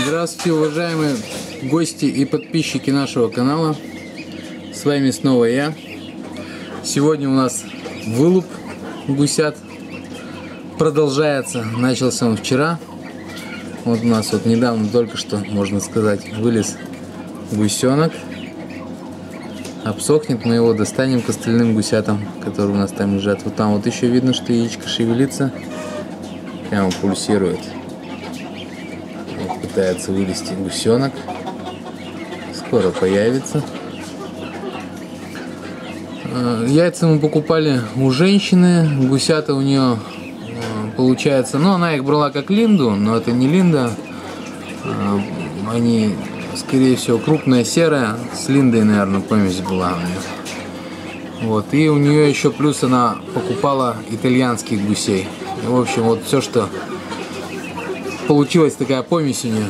Здравствуйте, уважаемые гости и подписчики нашего канала. С вами снова я. Сегодня у нас вылуп гусят продолжается. Начался он вчера. Вот у нас вот недавно только что, можно сказать, вылез гусенок. Обсохнет, мы его достанем к остальным гусятам, которые у нас там лежат. Вот там вот еще видно, что яичко шевелится. Прямо пульсирует. Пытается вылезти гусенок. Скоро появится. Э, яйца мы покупали у женщины. Гусята у нее э, получается, ну она их брала как линду, но это не линда. Э, они, скорее всего, крупная серая. С линдой, наверное, помесь была у нее. Вот. И у нее еще плюс она покупала итальянских гусей. В общем, вот все, что получилась такая помесь у нее.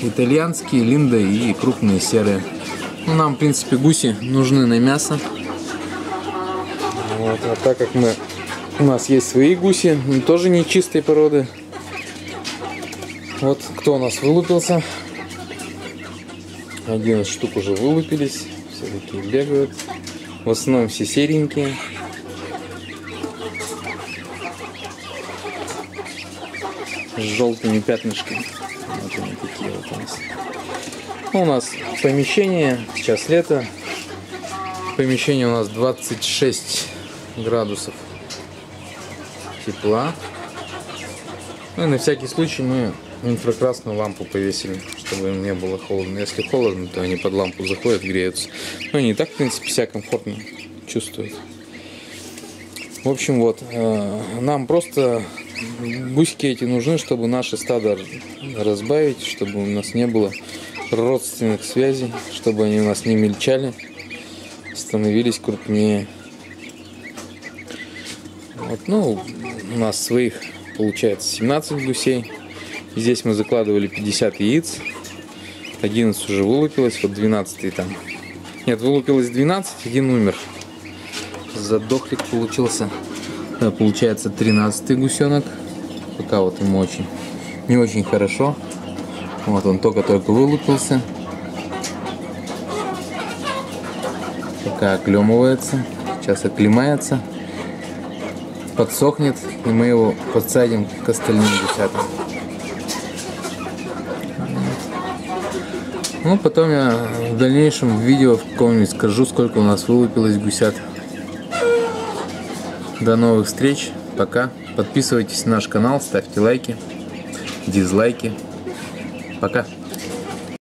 Итальянские, линда и крупные серые. Ну, нам, в принципе, гуси нужны на мясо. Вот, а так как мы у нас есть свои гуси, тоже не чистой породы. Вот кто у нас вылупился. 11 штук уже вылупились. Все такие бегают. В основном все серенькие. С желтыми пятнышками. Вот они такие вот у нас. Ну, у нас помещение, сейчас лето. Помещение у нас 26 градусов тепла. Ну и на всякий случай мы инфракрасную лампу повесили, чтобы им не было холодно. Если холодно, то они под лампу заходят, греются. Но они и так, в принципе, себя комфортно чувствуют. В общем, вот, э, нам просто гуськи эти нужны, чтобы наше стадо разбавить, чтобы у нас не было родственных связей, чтобы они у нас не мельчали, становились крупнее. Вот, ну, у нас своих получается 17 гусей. Здесь мы закладывали 50 яиц. 11 уже вылупилось, вот 12 там. Нет, вылупилось 12, один умер. Задохлик получился. Да, получается 13 гусенок. Пока вот ему очень не очень хорошо. Вот он только-только вылупился. Пока оклемывается. Сейчас оклемается. Подсохнет. И мы его подсадим к остальным гусятам. Ну, потом я в дальнейшем в видео в каком-нибудь скажу, сколько у нас вылупилось гусят. До новых встреч. Пока. Подписывайтесь на наш канал, ставьте лайки, дизлайки. Пока.